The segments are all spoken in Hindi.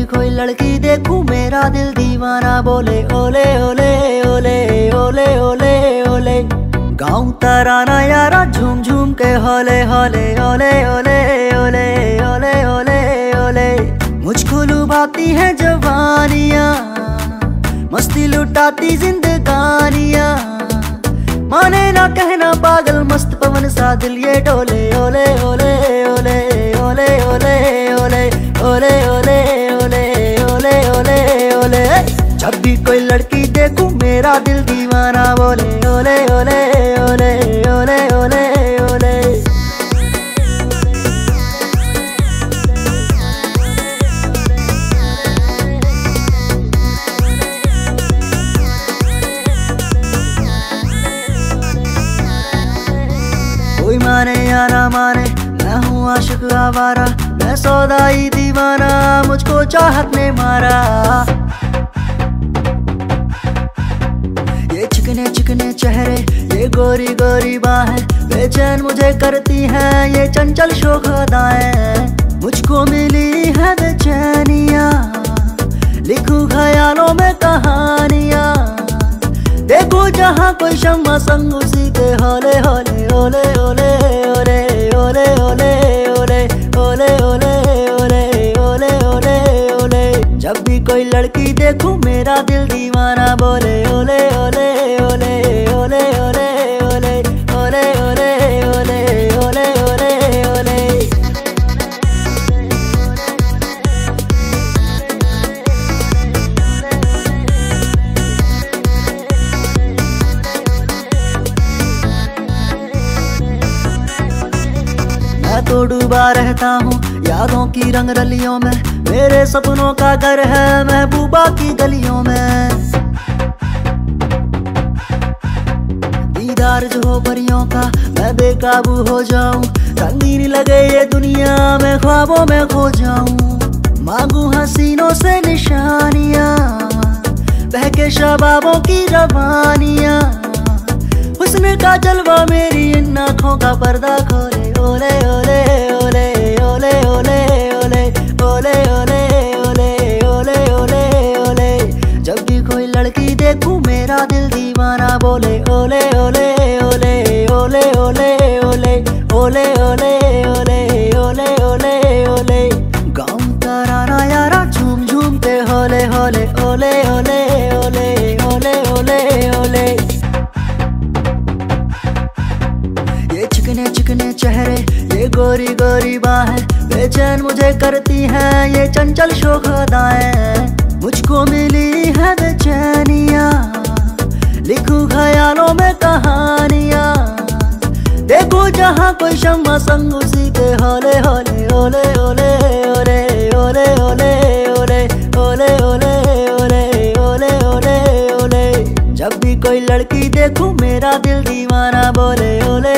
लड़की देखूँ मेरा दिल दीवाना बोले ओले ओले ओले ओले ओले ओले गाँव तराना यारा झूम झूम के होले होले ओले ओले ओले ओले ओले ओले मुझको लुभाती है जवानियाँ मस्ती लुटाती जिंदगानियाँ माने ना कहना पागल मस्त पवन सा दिल ये डोले ओले ओले ओले ओले ओले आशिक आवारा, मैं सौदाई दीवाना, मुझको चाहत ने मारा। ये चिकने चिकने चेहरे, ये गोरी गोरी बाहें, बेचैन मुझे करती हैं, ये चंचल शोक अदाएँ मुझको मिली है बेचैनिया, लिखूं ख्यालों में कहानियाँ। देखो जहाँ कोई शम्मा संग उसी के होले होले कोई लड़की देखूँ मेरा दिल दीवाना बोले ओले ओले ओले ओले ओले ओले ओले ओले ओले ओले ओले ओले मैं तो डूबा रहता हूँ यादों की रंग रलियों में, मेरे सपनों का घर है महबूबा की गलियों में। दीदार जो हो परियों का, मैं बेकाबू हो जाऊँ। रंगीन लगे ये दुनिया, में ख्वाबों में खो जाऊँ। मांगू हसीनों से निशानियाँ, बहके शबाबों की रवानियाँ। हुस्न का जलवा मेरी इन आँखों का पर्दा, खोले, ओले ओले। लड़की देखूँ मेरा दिल दीवाना बोले ओले ओले ओले ओले ओले ओले ओले ओले ओले ओले ओले ओले गाँव तराना यारा झूम झूम के होले होले ओले ओले ओले ओले ओले ओले ये चिकने चिकने चेहरे ये गोरी गोरी बाहें बेचैन मुझे करती हैं ये चंचल शोक अदाएँ मुझको मिली है बेचैनियाँ लिखूं ख्यालों में कहानियाँ देखो जहाँ कोई शम्मा संग उसी के होले होले ओले ओले जब भी कोई लड़की देखूँ मेरा दिल दीवाना बोले ओले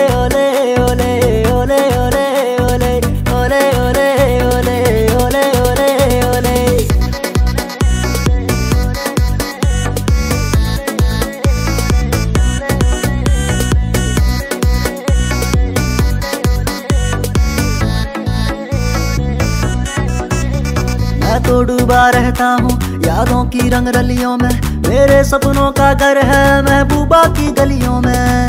डूबा रहता हूँ। यादों की रंग रलियों में, मेरे सपनों का घर है। महबूबा की गलियों में।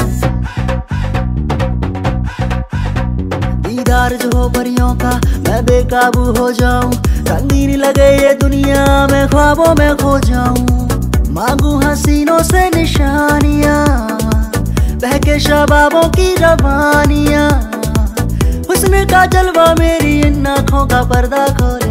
दीदार जो हो परियों का, मैं बेकाबू हो जाऊँ। रंगीन लगे ये दुनिया, में ख्वाबों में खो जाऊँ। मांगू हसीनों से निशानियाँ, बहके शबाबों की रवानियाँ। हुस्न का जलवा मेरी इन आँखों का पर्दा खोले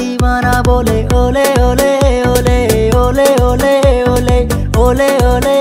मेरा दिल दीवाना बोले ओले ओले ओले ओले ओले ओले ओले ओले